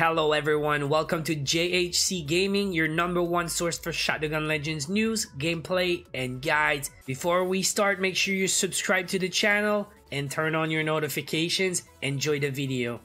Hello everyone, welcome to JHC Gaming, your number one source for Shadowgun Legends news, gameplay, and guides. Before we start, make sure you subscribe to the channel and turn on your notifications. Enjoy the video.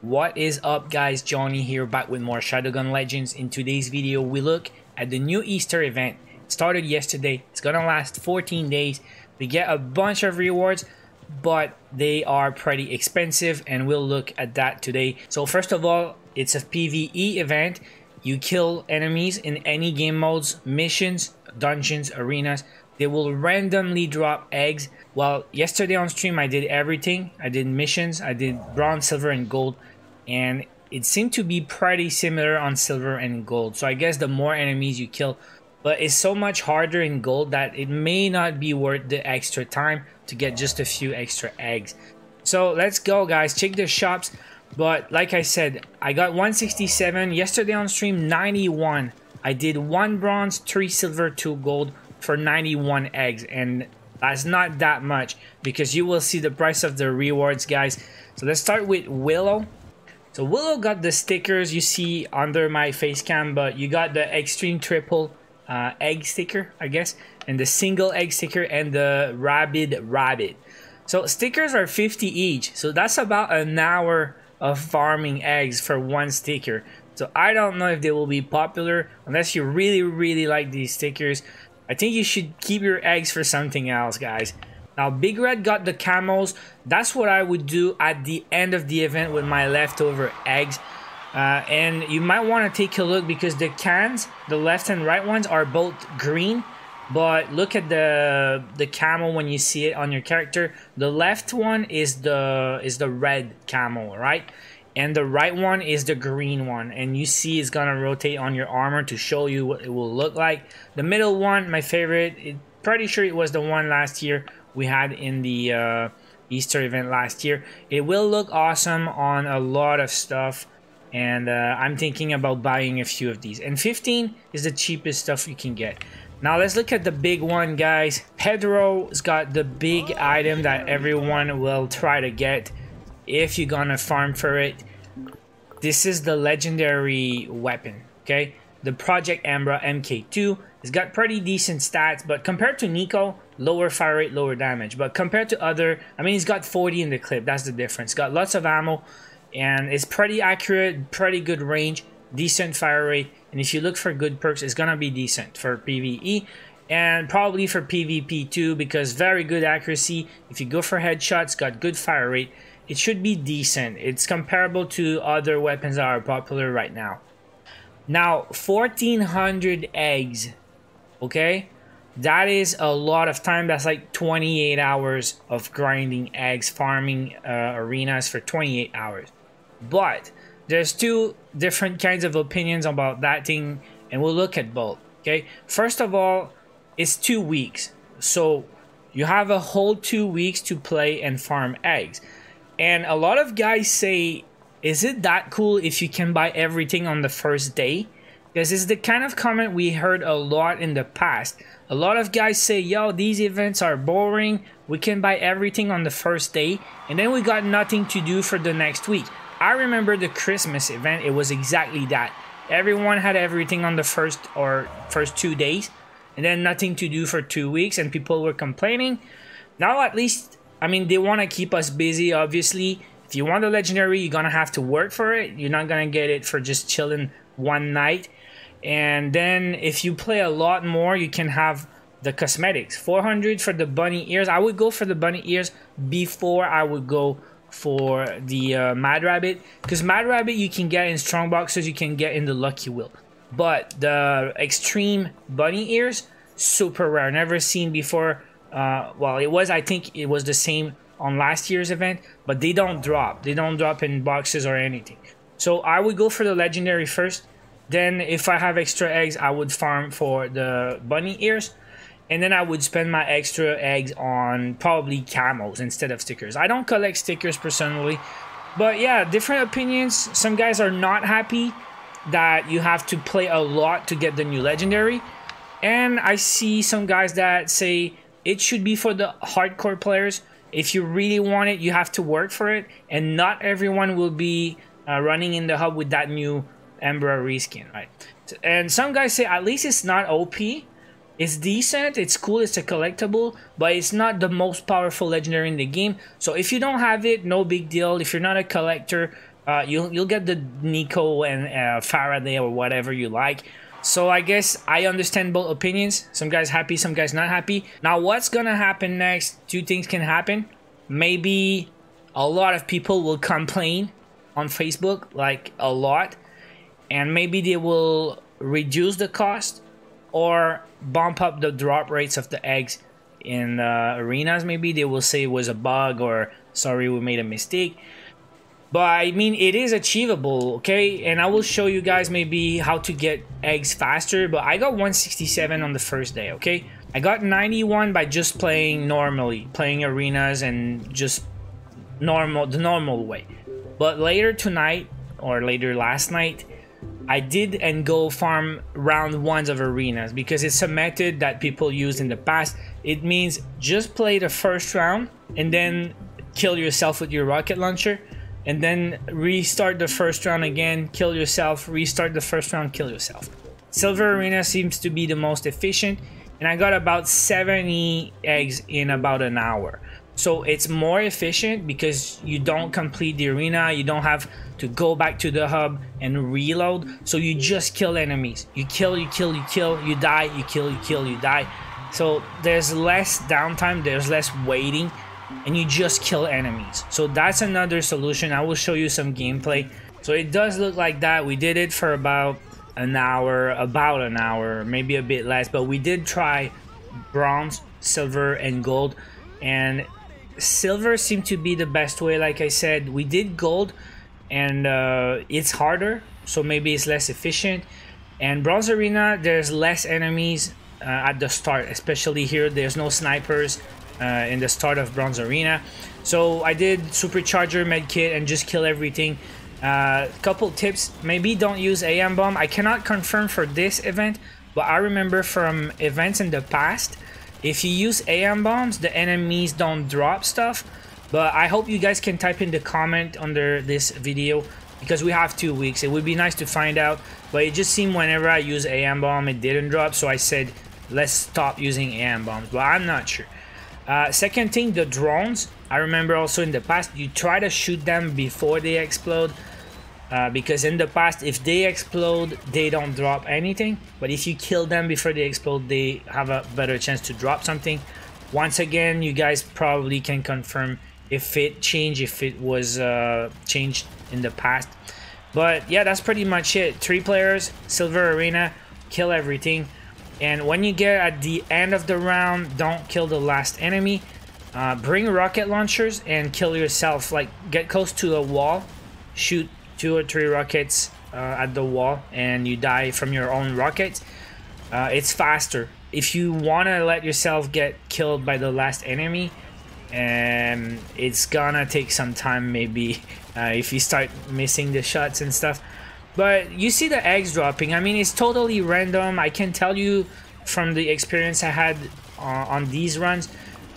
What is up guys, Johnny here back with more Shadowgun Legends. In today's video, we look at the new Easter event started yesterday. It's gonna last 14 days. We get a bunch of rewards, but they are pretty expensive, and we'll look at that today. So first of all, it's a PvE event. You kill enemies in any game modes, missions, dungeons, arenas. They will randomly drop eggs. Well, yesterday on stream I did everything. I did missions, I did bronze, silver, and gold. And it seemed to be pretty similar on silver and gold. So I guess the more enemies you kill, but it's so much harder in gold that it may not be worth the extra time to get just a few extra eggs. So let's go guys, check the shops. But like I said, I got 167, yesterday on stream 91. I did 1 bronze, 3 silver, 2 gold for 91 eggs and that's not that much because you will see the price of the rewards guys. So let's start with Willow. So Willow got the stickers you see under my face cam but you got the extreme triple uh, egg sticker, I guess, and the single egg sticker and the rabid rabbit. So stickers are 50 each, so that's about an hour of farming eggs for one sticker. So I don't know if they will be popular unless you really, really like these stickers. I think you should keep your eggs for something else, guys. Now, Big Red got the camos. That's what I would do at the end of the event with my leftover eggs. Uh, and you might want to take a look because the cans, the left and right ones, are both green. But look at the the camo when you see it on your character. The left one is the is the red camo, right? And the right one is the green one. And you see it's gonna rotate on your armor to show you what it will look like. The middle one, my favorite. It, pretty sure it was the one last year we had in the uh, Easter event last year. It will look awesome on a lot of stuff and uh, I'm thinking about buying a few of these. And 15 is the cheapest stuff you can get. Now let's look at the big one, guys. Pedro's got the big item that everyone will try to get if you're gonna farm for it. This is the legendary weapon, okay? The Project Embra MK2. It's got pretty decent stats, but compared to Nico, lower fire rate, lower damage. But compared to other, I mean, he's got 40 in the clip. That's the difference. Got lots of ammo and it's pretty accurate, pretty good range, decent fire rate, and if you look for good perks, it's gonna be decent for PvE and probably for PvP too because very good accuracy. If you go for headshots, got good fire rate, it should be decent. It's comparable to other weapons that are popular right now. Now, 1400 eggs, okay? That is a lot of time. That's like 28 hours of grinding eggs, farming uh, arenas for 28 hours. But there's two different kinds of opinions about that thing, and we'll look at both. Okay, first of all, it's two weeks, so you have a whole two weeks to play and farm eggs. And a lot of guys say, is it that cool if you can buy everything on the first day? Because it's the kind of comment we heard a lot in the past. A lot of guys say, yo, these events are boring. We can buy everything on the first day. And then we got nothing to do for the next week. I remember the Christmas event, it was exactly that. Everyone had everything on the first or first two days, and then nothing to do for two weeks, and people were complaining. Now, at least, I mean, they want to keep us busy, obviously. If you want a legendary, you're gonna have to work for it. You're not gonna get it for just chilling one night. And then if you play a lot more, you can have the cosmetics. 400 for the bunny ears. I would go for the bunny ears before I would go for the uh, Mad Rabbit. Because Mad Rabbit you can get in strong boxes you can get in the Lucky Wheel but the extreme bunny ears super rare. Never seen before. Uh, well it was I think it was the same on last year's event but they don't drop. They don't drop in boxes or anything. So I would go for the legendary first. Then if I have extra eggs I would farm for the bunny ears and then I would spend my extra eggs on probably camos instead of stickers. I don't collect stickers personally, but yeah, different opinions. Some guys are not happy that you have to play a lot to get the new legendary. And I see some guys that say it should be for the hardcore players. If you really want it, you have to work for it. And not everyone will be uh, running in the hub with that new Embra reskin, right? And some guys say at least it's not OP. It's decent, it's cool, it's a collectible, but it's not the most powerful legendary in the game. So if you don't have it, no big deal. If you're not a collector, uh, you'll you'll get the Nico and uh, Faraday or whatever you like. So I guess I understand both opinions. Some guys happy, some guys not happy. Now what's gonna happen next? Two things can happen. Maybe a lot of people will complain on Facebook, like a lot, and maybe they will reduce the cost or bump up the drop rates of the eggs in uh, arenas. Maybe they will say it was a bug or sorry we made a mistake. But I mean, it is achievable, okay? And I will show you guys maybe how to get eggs faster. But I got 167 on the first day, okay? I got 91 by just playing normally, playing arenas and just normal, the normal way. But later tonight, or later last night, I did and go farm round ones of arenas because it's a method that people used in the past. It means just play the first round and then kill yourself with your rocket launcher and then restart the first round again, kill yourself, restart the first round, kill yourself. Silver Arena seems to be the most efficient, and I got about 70 eggs in about an hour. So it's more efficient because you don't complete the arena, you don't have to go back to the hub and reload. So you just kill enemies. You kill, you kill, you kill, you die, you kill, you kill, you die. So there's less downtime, there's less waiting and you just kill enemies. So that's another solution. I will show you some gameplay. So it does look like that. We did it for about an hour, about an hour, maybe a bit less, but we did try bronze, silver, and gold. And silver seemed to be the best way. Like I said, we did gold and uh, it's harder, so maybe it's less efficient. And bronze arena, there's less enemies uh, at the start, especially here. There's no snipers, uh, in the start of Bronze Arena. So I did Supercharger Medkit and just kill everything. Uh, couple tips, maybe don't use AM Bomb. I cannot confirm for this event, but I remember from events in the past, if you use AM Bombs, the enemies don't drop stuff. But I hope you guys can type in the comment under this video because we have two weeks. It would be nice to find out, but it just seemed whenever I use AM Bomb, it didn't drop. So I said, let's stop using AM Bombs, but I'm not sure. Uh, second thing, the drones. I remember also in the past, you try to shoot them before they explode. Uh, because in the past, if they explode, they don't drop anything. But if you kill them before they explode, they have a better chance to drop something. Once again, you guys probably can confirm if it changed, if it was uh, changed in the past. But yeah, that's pretty much it. Three players, Silver Arena, kill everything. And when you get at the end of the round, don't kill the last enemy. Uh, bring rocket launchers and kill yourself. Like, get close to a wall, shoot two or three rockets uh, at the wall, and you die from your own rockets. Uh, it's faster. If you want to let yourself get killed by the last enemy, and um, it's gonna take some time maybe uh, if you start missing the shots and stuff but you see the eggs dropping. I mean, it's totally random. I can tell you from the experience I had uh, on these runs.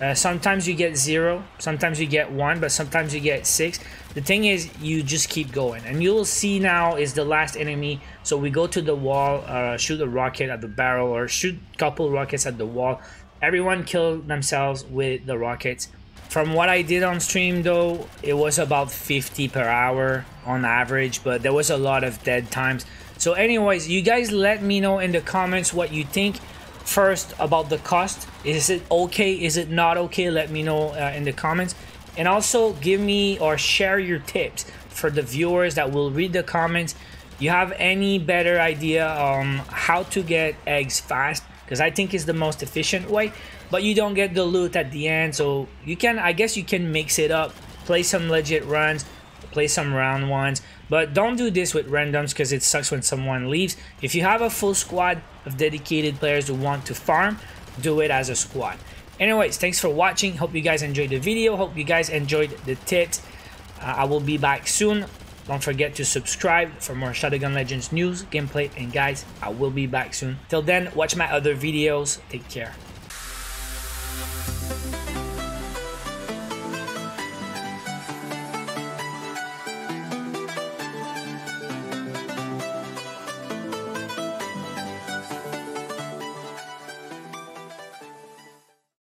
Uh, sometimes you get zero, sometimes you get one, but sometimes you get six. The thing is, you just keep going. And you'll see now is the last enemy. So we go to the wall, uh, shoot a rocket at the barrel, or shoot couple rockets at the wall. Everyone kill themselves with the rockets. From what I did on stream though, it was about 50 per hour on average, but there was a lot of dead times. So anyways, you guys let me know in the comments what you think. First, about the cost. Is it okay? Is it not okay? Let me know uh, in the comments. And also give me or share your tips for the viewers that will read the comments. You have any better idea on how to get eggs fast? Because I think it's the most efficient way but you don't get the loot at the end so you can I guess you can mix it up play some legit runs play some round ones but don't do this with randoms because it sucks when someone leaves if you have a full squad of dedicated players who want to farm do it as a squad anyways thanks for watching hope you guys enjoyed the video hope you guys enjoyed the tips uh, I will be back soon Don't forget to subscribe for more Shadowgun Legends news, gameplay, and guys, I will be back soon. Till then, watch my other videos. Take care.